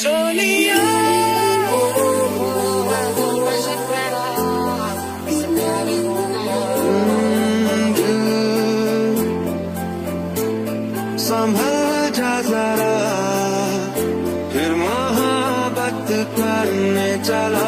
संभल जा mm-hmm. फिर मोहब्बत करने चला।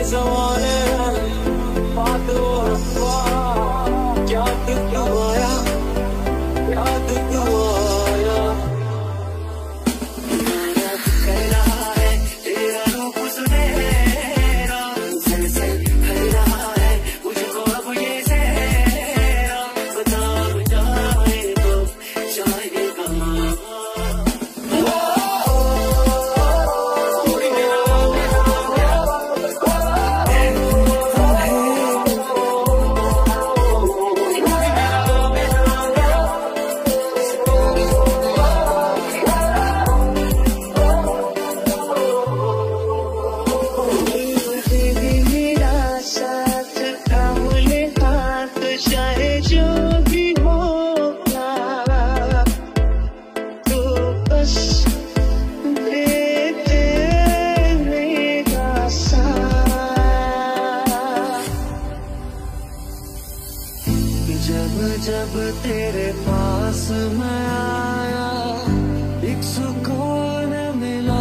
is a one. तेरे पास मैं आया, एक सुकून मिला।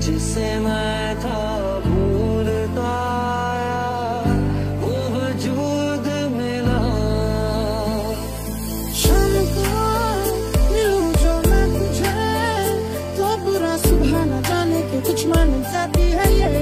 जिसे मैं था भूलता वो वजूद मिला। जो मैं तो बुरा सुबह न जाने के कुछ मान जाती है ये।